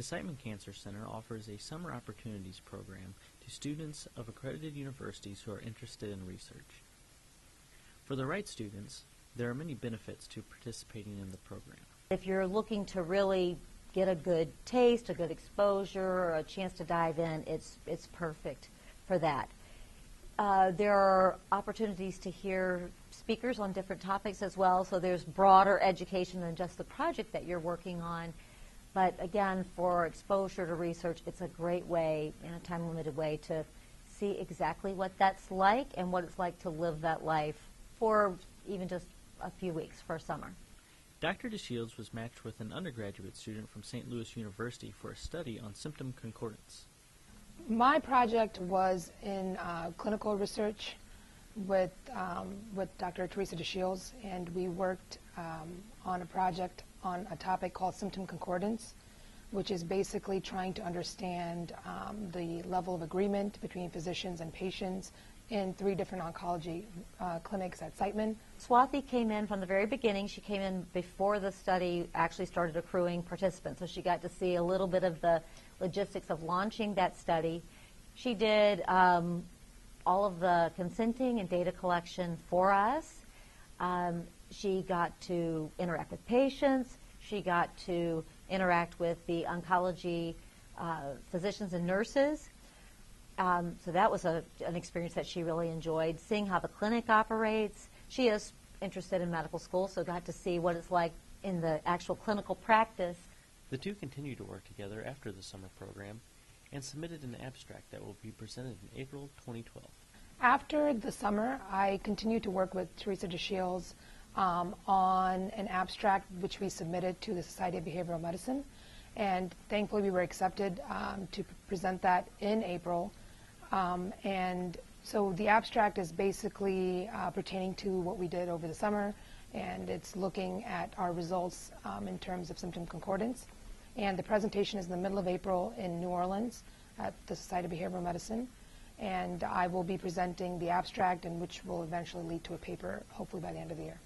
The Siteman Cancer Center offers a summer opportunities program to students of accredited universities who are interested in research. For the right students, there are many benefits to participating in the program. If you're looking to really get a good taste, a good exposure, or a chance to dive in, it's, it's perfect for that. Uh, there are opportunities to hear speakers on different topics as well, so there's broader education than just the project that you're working on. But again, for exposure to research, it's a great way, in a time limited way, to see exactly what that's like and what it's like to live that life for even just a few weeks for a summer. Dr. DeShields was matched with an undergraduate student from St. Louis University for a study on symptom concordance. My project was in uh, clinical research with, um, with Dr. Teresa DeShields, and we worked um, on a project on a topic called symptom concordance, which is basically trying to understand um, the level of agreement between physicians and patients in three different oncology uh, clinics at Siteman. Swathi came in from the very beginning. She came in before the study actually started accruing participants, so she got to see a little bit of the logistics of launching that study. She did um, all of the consenting and data collection for us. Um, she got to interact with patients. She got to interact with the oncology uh, physicians and nurses. Um, so that was a, an experience that she really enjoyed, seeing how the clinic operates. She is interested in medical school, so got to see what it's like in the actual clinical practice. The two continue to work together after the summer program and submitted an abstract that will be presented in April 2012. After the summer, I continued to work with Teresa DeShields um, on an abstract which we submitted to the Society of Behavioral Medicine. And thankfully, we were accepted um, to present that in April. Um, and so the abstract is basically uh, pertaining to what we did over the summer, and it's looking at our results um, in terms of symptom concordance. And the presentation is in the middle of April in New Orleans at the Society of Behavioral Medicine. And I will be presenting the abstract, and which will eventually lead to a paper, hopefully by the end of the year.